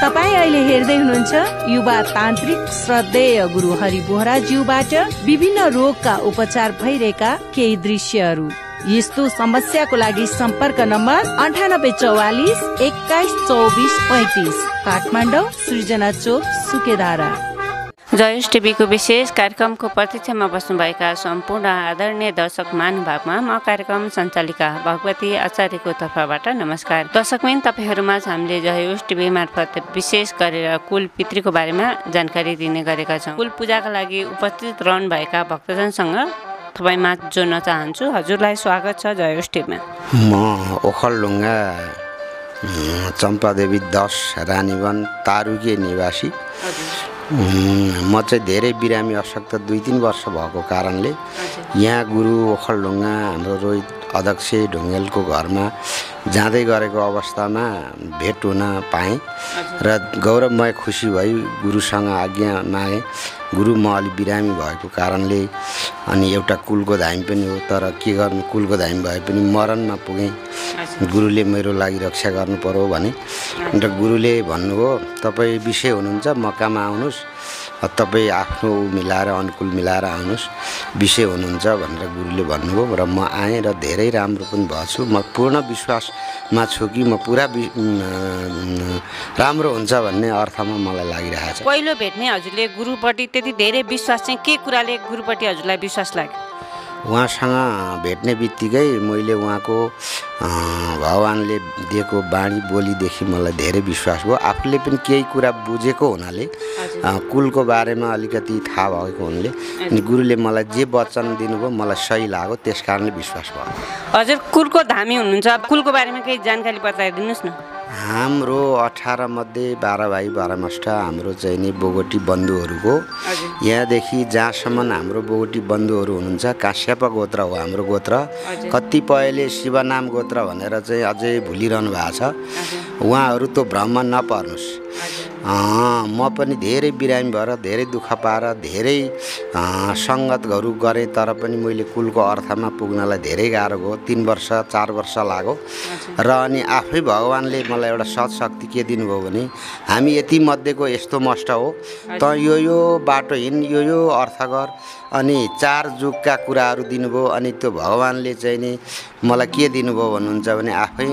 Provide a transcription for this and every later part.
तपाईँ अहिले हेर्दै हुनुहुन्छ युवा तान्त्रिक श्रद्धेय गुरु हरि बोहराज्यूबाट विभिन्न रोगका उपचार भइरहेका केही दृश्यहरू। यस्तो समस्याको लागि सम्पर्क नम्बर अन्ठानब्बे चौवालिस एक्काइस चौबिस पैतिस। काठमाडौँ सृजना चोक सुकेदारा। जयस टिभीको विशेष कार्यक्रमको प्रतीक्षामा बस्नुभएका सम्पूर्ण आदरणीय दर्शक महानुभावमा म कार्यक्रम सञ्चालिका भगवती आचार्यको तर्फबाट नमस्कार। दर्शकबिन तपाईँहरूमा हामीले जयस टिभी मार्फत विशेष गरेर कुल पितृको बारेमा जानकारी दिने गरेका छौँ। कुल पूजाका लागि उपस्थित रहनुभएका भक्तजनसँग तपाईँमा जोड्न चाहन्छु। हजुरलाई स्वागत छ जयस टिभीमा। म ओखलढुङ्गा चम्पादेवी दस रानीवन तारुके निवासी। म चाहिँ धेरै बिरामी अशक्त दुई तिन वर्ष भएको कारणले यहाँ गुरु ओखलढुङ्गा हाम्रो रोहित अध्यक्ष ढुङ्गेलको घरमा जाँदै गरेको अवस्थामा भेट हुन पाएँ र गौरवमय खुसी भई गुरुसँग आज्ञा मागेँ। गुरु म अलि बिरामी भएको कारणले अनि एउटा कुलको धामी पनि हो तर के गर्नु? कुलको धामी भए पनि मरणमा पुगेँ। गुरुले मेरो लागि रक्षा गर्नु पर्यो भने। अन्त गुरुले भन्नुभयो तपाईँ विषय हुनुहुन्छ मक्कामा आउनुहोस्। तपाईँ आफ्नो मिलाएर अनुकूल मिलाएर आउनुहोस्। विषय हुनुहुन्छ भनेर गुरुले भन्नुभयो र म आएँ र धेरै राम्रो पनि भएछु। म पूर्ण विश्वासमा छु कि म पुरा राम्रो हुन्छ भन्ने अर्थमा मलाई लागिरहेको छ। पहिलो भेट्ने हजुरले गुरुपट्टि त्यति धेरै विश्वास चाहिँ के कुराले गुरुपट्टि हजुरलाई विश्वास लाग्यो? उहाँसँग भेट्ने बित्तिकै मैले उहाँको भगवान्ले दिएको बाणी बोलीदेखि मलाई धेरै विश्वास भयो। आफूले पनि केही कुरा बुझेको हुनाले कुलको बारेमा अलिकति थाहा भएको हुनाले अनि गुरुले मलाई जे वचन दिनुभयो मलाई सही लाग्यो त्यस कारणले विश्वास भयो। हजुर कुलको धामी हुनुहुन्छ। कुलको बारेमा केही जानकारी बताइदिनुहोस् न। हाम्रो अठार मध्ये बाह्र भाइ बाह्र मष्ट हाम्रो चाहिँ नि बोगटी बन्धुहरूको। यहाँदेखि जहाँसम्म हाम्रो बोगटी बन्धुहरू हुनुहुन्छ काश्यप गोत्र हो हाम्रो गोत्र। कतिपयले शिवनाम गोत्र भनेर चाहिँ अझै भुलिरहनु भएको छ। उहाँहरू त भ्रममा नपर्नुहोस्। म पनि धेरै बिरामी भएर धेरै दुःख पाएर धेरै सङ्गतहरू गरेँ तर पनि मैले कुलको अर्थमा पुग्नलाई धेरै गाह्रो भयो। तिन वर्ष चार वर्ष लाग्यो। र अनि आफै भगवान्ले मलाई एउटा सत्शक्ति के दिनुभयो भने हामी यति मध्येको यस्तो मष्ट हो। त यो यो बाटो हिँड यो यो अर्थ गर। अनि चार जुगका कुराहरू दिनुभयो अनि त्यो भगवान्ले चाहिँ नि मलाई के दिनुभयो भन्नुहुन्छ भने आफै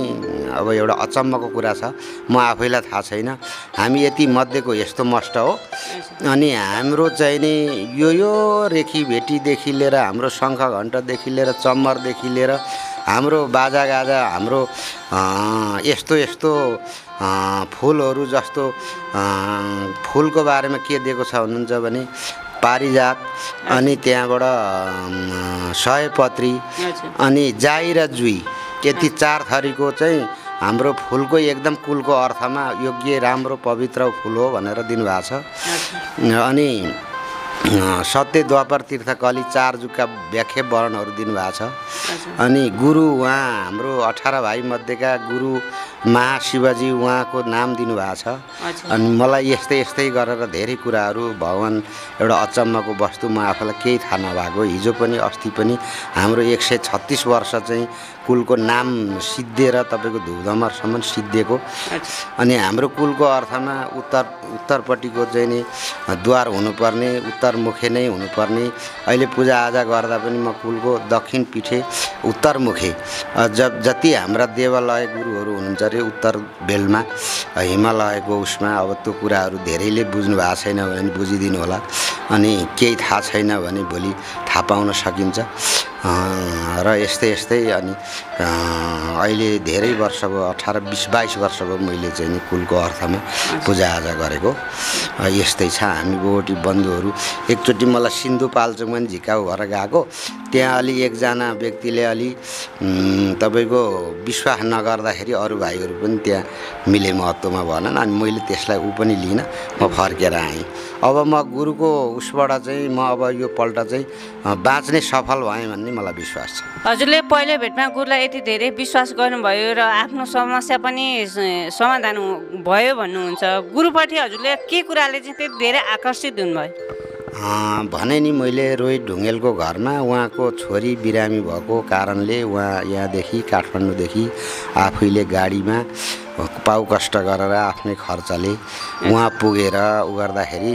अब एउटा अचम्मको कुरा छ। म आफैलाई थाहा छैन। हामी यति मध्येको यस्तो मष्ट हो। अनि हाम्रो चाहिँ नि यो यो रेखी भेटीदेखि लिएर हाम्रो शङ्ख घन्टदेखि लिएर चम्मरदेखि लिएर हाम्रो बाजागाजा हाम्रो यस्तो यस्तो फुलहरू जस्तो फुलको बारेमा के दिएको छ भन्नुहुन्छ भने पारिजात अनि त्यहाँबाट सयपत्री अनि जाई र जुई। यति चार थरीको चाहिँ हाम्रो फुलको एकदम कुलको अर्थमा योग्य राम्रो पवित्र फुल हो भनेर दिनुभएको छ। अनि सत्य द्वापर तीर्थ कली चार जुगका व्याख्या वर्णहरू दिनुभएको छ। अनि गुरु उहाँ हाम्रो अठार भाइ मध्येका गुरु महाशिवजी उहाँको नाम दिनुभएको छ। अनि मलाई यस्तै यस्तै गरेर धेरै कुराहरू भगवान् एउटा अचम्मको वस्तु म आफूलाई केही थाहा नभएको हिजो पनि अस्ति पनि हाम्रो एक सय छत्तिस वर्ष चाहिँ कुलको नाम सिद्धिएर तपाईँको धुपधमरसम्म सिद्धिएको अनि हाम्रो कुलको अर्थमा उत्तर उत्तरपट्टिको चाहिँ नि द्वार हुनुपर्ने उत्तरमुखे नै हुनुपर्ने। अहिले पूजाआजा गर्दा पनि म कुलको दक्षिण पिठे उत्तरमुखे। ज जति हाम्रा देवालय गुरुहरू हुनुहुन्छ अरे उत्तर बेलमा हिमालयको उसमा अब त्यो कुराहरू धेरैले बुझ्नु भएको छैन भने बुझिदिनु होला अनि केही थाहा छैन भने भोलि थाहा पाउन सकिन्छ। र यस्तै यस्तै अनि अहिले धेरै वर्ष भयो अठार बिस बाइस वर्ष भयो मैले चाहिँ कुलको अर्थमा पूजाआजा गरेको। यस्तै छ हामी बोटी बन्धुहरू। एकचोटि मलाई सिन्धुपाल्चोकमा पनि झिकाउ भएर गएको। त्यहाँ अलि एकजना व्यक्तिले अलि तपाईँको विश्वास नगर्दाखेरि अरू भाइहरू पनि त्यहाँ मिले महत्त्वमा भनन् अनि मैले त्यसलाई ऊ पनि लिइनँ म फर्केर आएँ। अब म गुरुको उसबाट चाहिँ म अब यो पल्ट चाहिँ बाँच्ने सफल भएँ भन्ने मलाई विश्वास छ। हजुरले पहिलो भेटमा गुरुलाई यति धेरै विश्वास गर्नुभयो र आफ्नो समस्या पनि समाधान भयो भन्नुहुन्छ। गुरुपट्टि हजुरले के कुराले चाहिँ त्यति धेरै आकर्षित हुनुभयो? भने नि मैले रोहित ढुङ्गेलको घरमा उहाँको छोरी बिरामी भएको कारणले उहाँ यहाँदेखि काठमाडौँदेखि आफैले गाडीमा पाउ कष्ट गरेर आफ्नै खर्चले उहाँ पुगेर उ गर्दाखेरि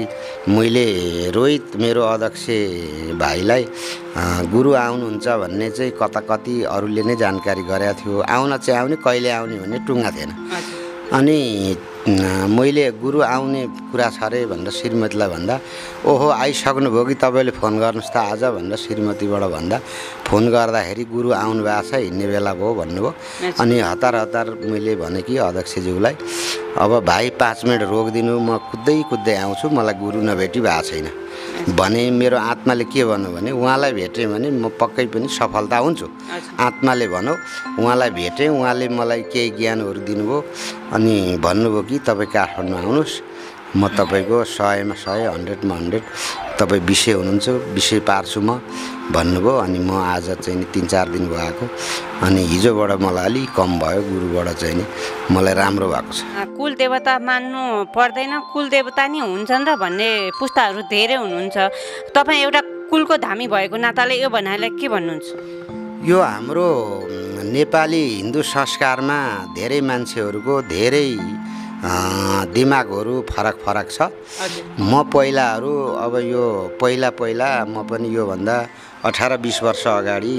मैले रोहित मेरो अध्यक्ष भाइलाई गुरु आउनुहुन्छ भन्ने चाहिँ कता कति अरूले नै जानकारी गरेका थियो। आउन चाहिँ आउने कहिले आउने भन्ने टुङ्गा थिएन। अनि मैले गुरु आउने कुरा छ अरे भनेर श्रीमतीलाई भन्दा ओहो आइसक्नुभयो कि तपाईँले फोन गर्नुहोस् त आज भनेर श्रीमतीबाट भन्दा फोन गर्दाखेरि गुरु आउनु भएको छ हिँड्ने बेला भयो भन्नुभयो। अनि हतार हतार मैले भने कि अध्यक्षज्यूलाई अब भाइ पाँच मिनट रोकिदिनु म कुद्दै कुद्दै आउँछु मलाई गुरु नभेटी भएको छैन। भने मेरो आत्माले के भन्यो भने उहाँलाई भेटेँ भने म पक्कै पनि सफलता हुन्छु। आत्माले भनौँ उहाँलाई भेटेँ उहाँले मलाई केही ज्ञानहरू दिनुभयो अनि भन्नुभयो कि तपाईँ काठमाडौँ आउनुहोस्। म तपाईँको सयमा सय हन्ड्रेडमा हन्ड्रेड तपाईँ विषय हुनुहुन्छ विषय पार्छु म भन्नुभयो अनि म आज चाहिँ नि तिन चार दिन भएको अनि हिजोबाट मलाई अलिक कम भयो गुरुबाट चाहिँ नि मलाई राम्रो भएको छ। कुल देवता मान्नु पर्दैन कुल देवता नि हुन्छन् र भन्ने पुस्ताहरू धेरै हुनुहुन्छ। तपाईँ एउटा कुलको धामी भएको नाताले यो भनाइलाई के भन्नुहुन्छ? यो हाम्रो नेपाली हिन्दू संस्कारमा धेरै मान्छेहरूको धेरै दिमागहरू फरक फरक छ। म पहिलाहरू अब यो पहिला पहिला म पनि योभन्दा अठार बिस वर्ष अगाडि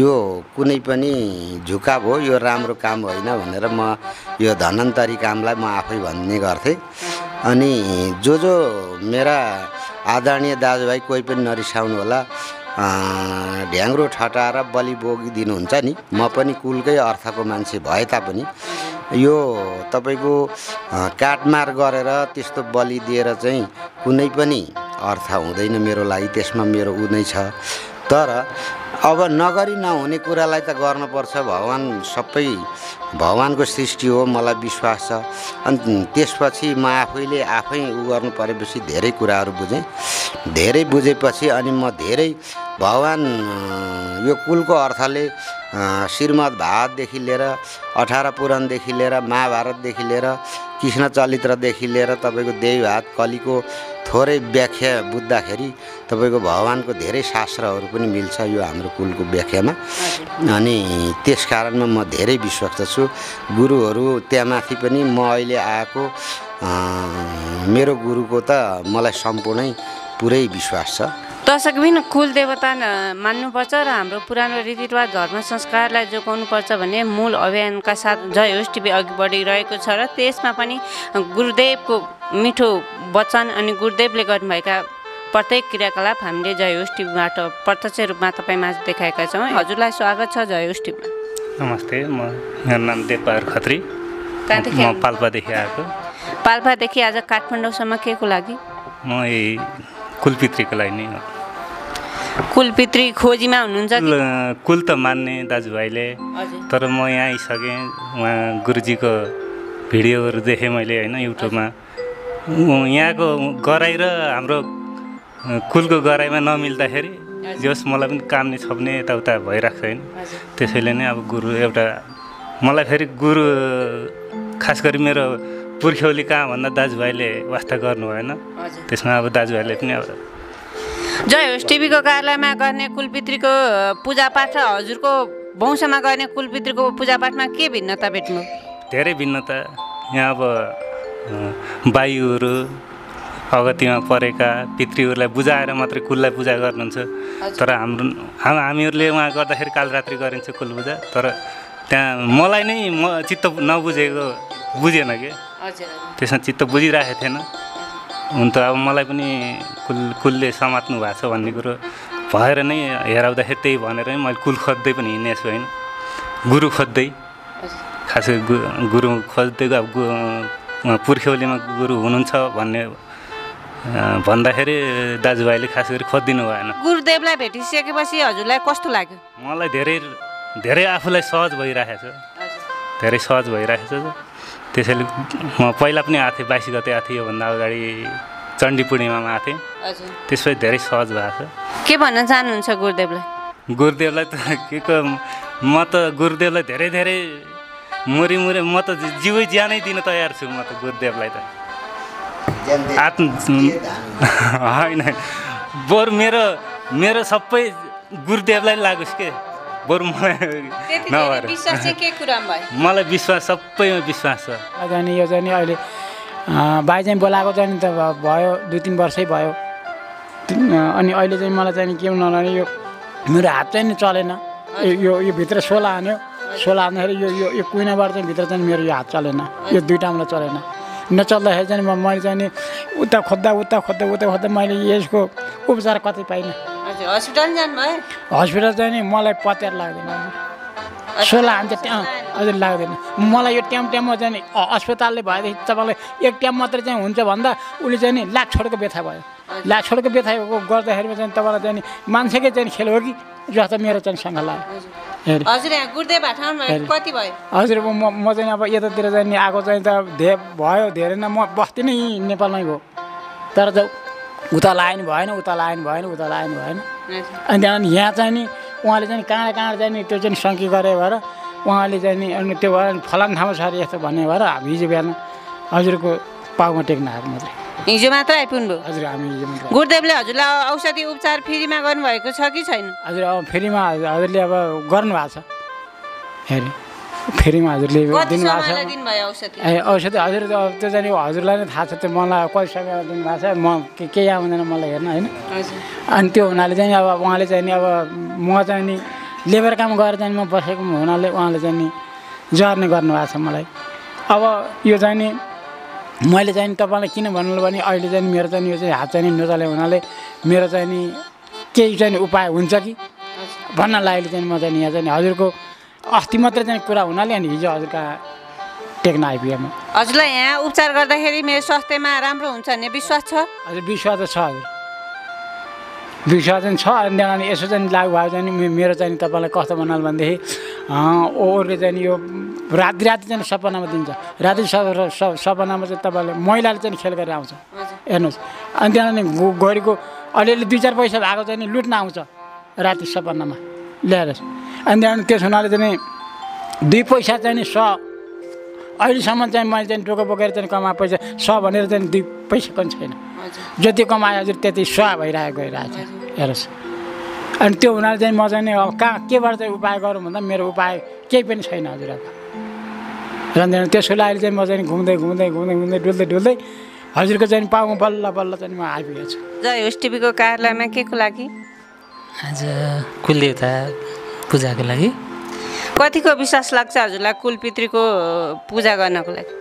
यो कुनै पनि झुकाव हो यो राम्रो काम होइन भनेर म यो धनन्तरी कामलाई म आफै भन्ने गर्थेँ। अनि जो जो मेरा आदरणीय दाजुभाइ कोही पनि नरिसाउनु होला ढ्याङ्ग्रो ठटाएर बलि बोकिदिनुहुन्छ नि म पनि कुलकै अर्थको मान्छे भए तापनि यो तपाईँको काटमार गरेर त्यस्तो बलि दिएर चाहिँ कुनै पनि अर्थ हुँदैन मेरो लागि त्यसमा मेरो उ नै छ। तर अब नगरी नहुने कुरालाई त गर्नुपर्छ भगवान् सबै भगवान्को सृष्टि हो मलाई विश्वास छ। अनि त्यसपछि म आफैले आफै उ गर्नु परेपछि धेरै कुराहरू बुझेँ। धेरै बुझेपछि अनि म धेरै भगवान् यो कुलको अर्थले श्रीमद् भागवतदेखि लिएर अठार पुराणदेखि लिएर महाभारतदेखि लिएर कृष्ण चरित्रदेखि लिएर तपाईँको देवी भात कलिको थोरै व्याख्या बुझ्दाखेरि तपाईँको भगवान्को धेरै शास्त्रहरू पनि मिल्छ यो हाम्रो कुलको व्याख्यामा। अनि त्यस कारणमा म धेरै विश्वस्त छु। गुरुहरू त्यहाँमाथि पनि म अहिले आएको मेरो गुरुको त मलाई सम्पूर्णै पुरै विश्वास छ। दर्शकबिन कुल देवता मान्नुपर्छ र हाम्रो पुरानो रीतिरिवाज धर्म संस्कारलाई जोगाउनुपर्छ भन्ने मूल अभियानका साथ जय होस् टिभी अघि बढिरहेको छ र त्यसमा पनि गुरुदेवको मिठो वचन अनि गुरुदेवले गर्नुभएका प्रत्येक क्रियाकलाप हामीले जय होस् टिभीबाट प्रत्यक्ष रूपमा तपाईँ माझ देखाएका छौँ। हजुरलाई स्वागत छ जय होस् टिभीमा। नमस्ते म मेरो नाम देवबहादुर खत्री। कहाँदेखि म पाल्पादेखि आएको। पाल्पादेखि आज काठमाडौँसम्म के को लागि? म यही कुलपितृको लागि नै हो। कुलपितृ खोजीमा हुनुहुन्छ कि? कुल- त मान्ने दाजुभाइले तर म यहाँ आइसकेँ उहाँ गुरुजीको भिडियोहरू देखेँ मैले होइन युट्युबमा। यहाँको गराइ र हाम्रो कुलको गराइमा नमिल्दाखेरि जस मलाई पनि काम नै छप्ने यताउता भइरहेको हजुर। त्यसैले नै अब गुरु एउटा मलाई फेरि गुरु खास गरी मेरो पुर्ख्यौली कहाँ भन्दा दाजुभाइले वास्ता गर्नु भएन। त्यसमा अब दाजुभाइले पनि अब जय होस् टिभीको कार्यालयमा गर्ने कुलपितृको अ, पूजापाठ र हजुरको वंशमा गर्ने कुलपितृको पूजापाठमा के भिन्नता भेट्नु? धेरै भिन्नता। यहाँ अब अ, बायुहरू अगतिमा परेका पितृहरूलाई बुझाएर मात्रै कुललाई पूजा गर्नुहुन्छ। तर हाम्रो हाम हामीहरूले उहाँ गर्दाखेरि कालरात्रि गरिन्छ कुल पूजा। तर त्यहाँ मलाई नै म चित्त नबुझेको बुझेन कि? त्यसमा चित्त बुझिरहेको थिएन। हुन त अब मलाई पनि कुल कुलले समात्नु भएको छ भन्ने कुरो भएर नै हेराउँदाखेरि त्यही भनेर नै मैले कुल खोज्दै पनि हिँडेको छु होइन। गुरु खोज्दै। खास गरी गु गुरु खोज्दै अब गु पुर्ख्यौलीमा गुरु हुनुहुन्छ भन्ने भन्दाखेरि दाजुभाइले खास गरी खोजिदिनु भएन। गुरुदेवलाई भेटिसकेपछि हजुरलाई कस्तो लाग्यो? मलाई धेरै धेरै आफूलाई सहज भइरहेको छ। धेरै सहज भइरहेको छ। त्यसैले म पहिला पनि आएको थिएँ बाइस गते आएको थिएँ योभन्दा अगाडि चण्डी पूर्णिमामा आएको थिएँ। त्यसपछि धेरै सहज भएको छ। के भन्न चाहनुहुन्छ गुरुदेवलाई? गुरुदेवलाई त के को म त गुरुदेवलाई धेरै धेरै मुरी मुरी म त जिउै ज्यानै दिन तयार छु म त गुरुदेवलाई त। आत्म होइन। बरु मेरो मेरो सबै गुरुदेवलाई लागोस् के? बरु मलाई त्यति धेरै नभएर विश्वास चाहिँ के कुरामा भयो? मलाई विश्वास सबैमा विश्वास छ। जाने यो चाहिँ अहिले भाइ चाहिँ बोलाएको चाहिँ नि त भयो दुई तिन वर्षै भयो। अनि अहिले चाहिँ मलाई चाहिँ नि के नलाने यो मेरो हात चाहिँ नि चलेन। यो- यो भित्र सोला हान्यो। सोला हान्दाखेरि यो यो यो कुइनाबाट चाहिँ भित्र चाहिँ मेरो यो हात चलेन। यो दुइटा मलाई चलेन। नचल्दाखेरि चाहिँ म मैले चाहिँ नि उता खोज्दा उता खोज्दा उता खोज्दा मैले यसको उपचार कतै पाइनँ। हजुर हस्पिटल जानुभयो हस्पिटल चाहिँ नि मलाई पत्यार लाग्दैन। सोला हान्छ त्यहाँ हजुर लाग्दैन। मलाई यो ट्याम ट्याममा चाहिँ नि अस्पतालले भएदेखि तपाईँलाई एक ट्याम मात्रै चाहिँ हुन्छ भन्दा उसले चाहिँ नि लाख छोडेको व्यथा भयो। लाख छोडेको व्यथा गर्दाखेरिमा चाहिँ तपाईँलाई चाहिँ नि मान्छेकै चाहिँ खेल हो कि? जस्तो मेरो चाहिँ सँग लाग्यो। हजुर। यहाँ गुर्दे भाटामा हेरी। कति भयो? हजुर म म चाहिँ अब यतातिर चाहिँ आएको चाहिँ त धे भयो धेरै न म बस्ती नै नेपालमै भयो तर त उता लायो नि भएन उता लायो नि भएन उता लायो नि भएन। अनि त्यहाँदेखि यहाँ चाहिँ नि उहाँले चाहिँ कहाँ कहाँ चाहिँ नि त्यो चाहिँ सङ्की गरे भएर उहाँले चाहिँ नि अनि त्यो भएर नि फलान ठाउँमा छ अरे यस्तो भन्ने भएर हामी हिजो बिहान हजुरको पाउमा टेक्न आएको मात्रै। हिजो मात्र आइपुग्नु हजुर हामी हिजो मात्रै। गुरुदेवले हजुरलाई औषधि उपचार फ्रीमा गर्नुभएको छ कि छैन? हजुर अब फेरिमा हजुर- हजुरले अब गर्नुभएको छ। हेरी। फेरिमा हजुरले ए औषधि हजुर त्यो चाहिँ नि हजुरलाई नै थाहा छ त्यो मलाई कति समय दिनुभएको छ म के केही आउँदैन मलाई हेर्न होइन अनि त्यो हुनाले चाहिँ अब उहाँले चाहिँ नि अब म चाहिँ नि लेबर काम गरेर चाहिँ म बसेको हुनाले उहाँले चाहिँ नि जर्ने गर्नुभएको छ मलाई अब यो चाहिँ नि मैले चाहिँ नि तपाईँलाई किन भन्नु भने अहिले चाहिँ मेरो चाहिँ यो चाहिँ हात चाहिँ नि नचले हुनाले मेरो चाहिँ नि केही चाहिँ उपाय हुन्छ कि भन्न लागेको चाहिँ म चाहिँ यहाँ चाहिँ हजुरको अस्ति मात्रै चाहिँ कुरा हुनाले अनि हिजो हजुरका टेक्न आइपुगेँ म हजुरलाई यहाँ उपचार गर्दाखेरि मेरो स्वास्थ्यमा राम्रो हुन्छ भन्ने विश्वास छ? हजुर विश्वास त छ हजुर। विश्वास चाहिँ छ अनि यसो चाहिँ लागु भयो चाहिँ नि मे- मेरो चाहिँ तपाईँलाई कस्तो भन्नाले भनेदेखि ओहोरले चाहिँ यो राति राति चाहिँ सपनामा दिन्छ। राति सपनामा चाहिँ तपाईँले महिलाले चाहिँ खेल गरेर आउँछ। हेर्नुहोस्। अनि त्यहाँदेखि गो- गरीको अलिअलि दुई चार पैसा भएको चाहिँ लुट्न आउँछ राति सपनामा। ल्याएर अनि त्यहाँदेखि त्यस हुनाले चाहिँ नि दुई पैसा चाहिँ नि स अहिलेसम्म चाहिँ मैले चाहिँ टोको बोकेर चाहिँ कमा पैसा स भनेर चाहिँ दुई पैसा पनि छैन जति कमाए हजुर त्यति स्वा भइरहेको गइरहेको छ हेर्नुहोस् अनि त्यो हुनाले चाहिँ म चाहिँ नि अब कहाँ केबाट चाहिँ उपाय गरौँ भन्दा मेरो उपाय केही पनि छैन हजुर अब र त्यसको लागि चाहिँ म चाहिँ घुम्दै घुम्दै घुम्दै घुम्दै डुल्दै डुल्दै हजुरको चाहिँ पाउँ बल्ल बल्ल चाहिँ म आइपुगेको छु जय होस् टिभीको कार्यालयमा के को लागि आज कुलदेवता पूजाको लागि? कतिको विश्वास लाग्छ हजुरलाई कुलपितृको पूजा गर्नको लागि?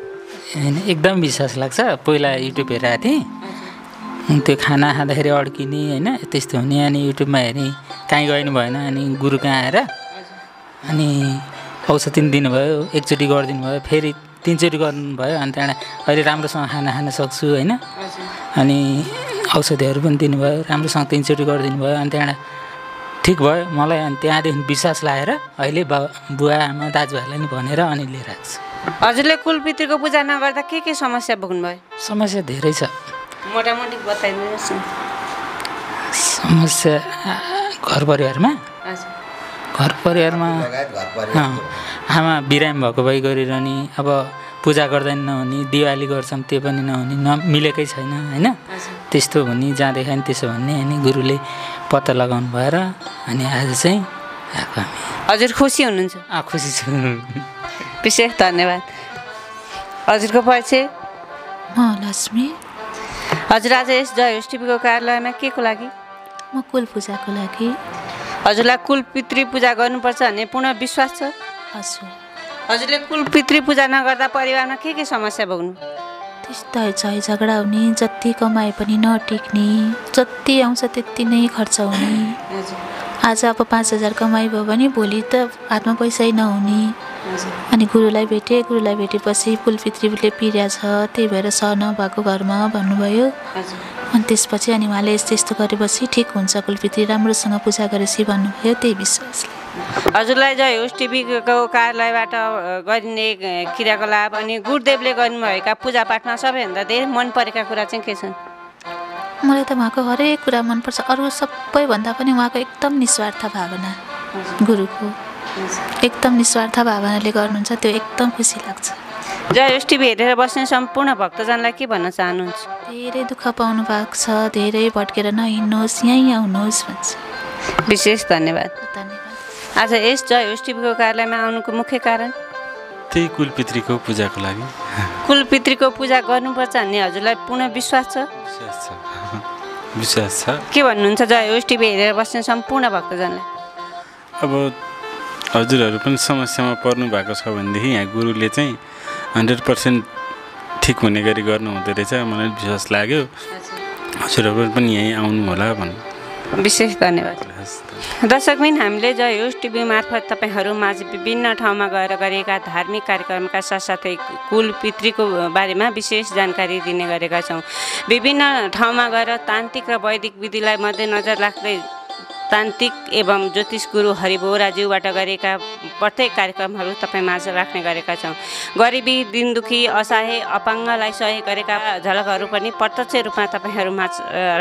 होइन एकदम विश्वास लाग्छ। पहिला युट्युब हेरेको थिएँ। त्यो खाना खाँदाखेरि अड्किने होइन त्यस्तो हुने। अनि युट्युबमा हेरेँ कहीँ गइनु भएन। अनि गुरु कहाँ आएर? अनि औषधि पनि दिनुभयो एकचोटि गरिदिनु भयो फेरि तिनचोटि गर्नुभयो अनि त्यहाँबाट अहिले राम्रोसँग खाना खान सक्छु होइन। अनि औषधिहरू पनि दिनुभयो राम्रोसँग तिनचोटि गरिदिनु भयो। अनि त्यहाँबाट ठिक भयो। मलाई अनि त्यहाँदेखि विश्वास लागेर अहिले बा बुवा आमा दाजुभाइलाई नि भनेर अनि लिएर आएको छु। हजुरले कुलपितृको पूजा नगर्दा के के समस्या भोग्नुभयो? समस्या धेरै छ। मोटामोटी बताइदिनुहोस् न। समस्या घर परिवारमा? हजुर। घर परिवारमा आमा बिरामी भएको भइ गरिरहने अब पूजा गर्दैन नहुने दिवाली गर्छौँ त्यो पनि नहुने नमिलेकै छैन होइन? त्यस्तो हुने जहाँदेखि नि त्यसो भन्ने अनि गुरुले पत्ता लगाउनु भएर अनि आज चाहिँ आएको हामी। हजुर खुसी हुनुहुन्छ। अँ, खुसी छु। विशेष धन्यवाद। हजुरको परिचय? म लक्ष्मी। हजुर आज यस जय होस् टिभीको कार्यालयमा के को लागि? म कुल पूजाको लागि। हजुरलाई कुल पितृ पूजा गर्नुपर्छ भन्ने पूर्ण विश्वास छ? हजुर। हजुरले कुल पितृ पूजा नगर्दा परिवारमा के के समस्या भोग्नु? त्यस्तै झै झगडा हुने जति कमाए पनि नटिक्ने जति आउँछ त्यति नै खर्च हुने। आज अब पाँच हजार कमाइ भयो भने भोलि त हातमा पैसै नहुने। अनि गुरुलाई भेटेँ गुरुलाई भेटेपछि कुलपितृले पिर्या छ त्यही भएर सह नभएको घरमा भन्नुभयो। अनि त्यसपछि अनि उहाँले यस्तो यस्तो गरेपछि ठिक हुन्छ कुलपितृ राम्रोसँग पूजा गरेपछि भन्नुभयो त्यही विश्वासले। हजुरलाई जय होस् टिभीको कार्यालयबाट गरिने क्रियाकलाप अनि गुरुदेवले गर्नुभएका पूजापाठमा सबैभन्दा धेरै मन परेका कुरा चाहिँ के छन्? मलाई त उहाँको हरेक कुरा मनपर्छ। अरू सबैभन्दा पनि उहाँको एकदम निस्वार्थ भावना। गुरुको एकदम निस्वार्थ भावनाले गर्नुहुन्छ त्यो एकदम खुसी लाग्छ। जय होस् टिभी हेरेर बस्ने सम्पूर्ण भक्तजनलाई के भन्न चाहनुहुन्छ? धेरै दुःख पाउनु भएको छ धेरै भट्केर नहिँड्नुहोस् यहीँ आउनुहोस् भन्छ। विशेष धन्यवाद। आज यस जय होस् टिभीको कार्यालयमा आउनुको मुख्य कारण? त्यही कुलपित्रीको पूजाको लागि। कुलपितृको पूजा गर्नुपर्छ भन्ने हजुरलाई पूर्ण विश्वास छ? विश्वास छ। विश्वास छ। के भन्नुहुन्छ जय होस् टिभी हेरेर बस्ने सम्पूर्ण भक्तजनलाई? अब हजुरहरू पनि समस्यामा पर्नु भएको छ भनेदेखि यहाँ गुरुले चाहिँ हन्ड्रेड पर्सेन्ट ठिक हुने गरी गर्नु हुँदो रहेछ। मलाई विश्वास लाग्यो। हजुरहरू पनि यहीँ आउनु होला भन्नु। विशेष धन्यवाद। दर्शकबिन हामीले जय होस् टिभी मार्फत तपाईँहरू माझ विभिन्न ठाउँमा गएर गरेका धार्मिक कार्यक्रमका साथसाथै कुल पितृको बारेमा विशेष जानकारी दिने गरेका छौँ। विभिन्न ठाउँमा गएर तान्त्रिक र वैदिक विधिलाई मध्यनजर राख्दै तान्त्रिक एवं ज्योतिष गुरु हरिबोराज्यूबाट गरेका प्रत्येक कार्यक्रमहरू तपाईँ माझ राख्ने गरेका छौँ। गरिबी दिन दुखी असहाय अपाङ्गलाई सहयोग गरेका झलकहरू पनि प्रत्यक्ष रूपमा तपाईँहरू माझ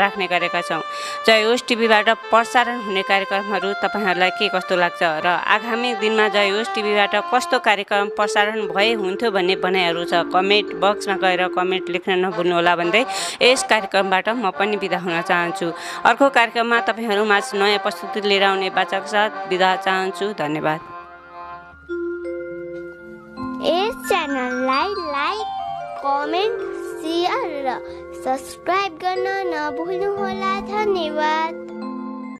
राख्ने गरेका छौँ। जय होस् टिभीबाट प्रसारण हुने कार्यक्रमहरू तपाईँहरूलाई के कस्तो लाग्छ र आगामी दिनमा जय होस् टिभीबाट कस्तो कार्यक्रम प्रसारण भए हुन्थ्यो भन्ने भनाइहरू छ कमेन्ट बक्समा गएर कमेन्ट लेख्न नभुल्नुहोला भन्दै यस कार्यक्रमबाट म पनि बिदा हुन चाहन्छु। अर्को कार्यक्रममा तपाईँहरूमा नयाँ प्रस्तुति लिएर आउने बाचाको साथ बिदा चाहन्छु धन्यवाद। यस च्यानललाई लाइक कमेन्ट सेयर र सब्सक्राइब गर्न नभुल्नुहोला धन्यवाद।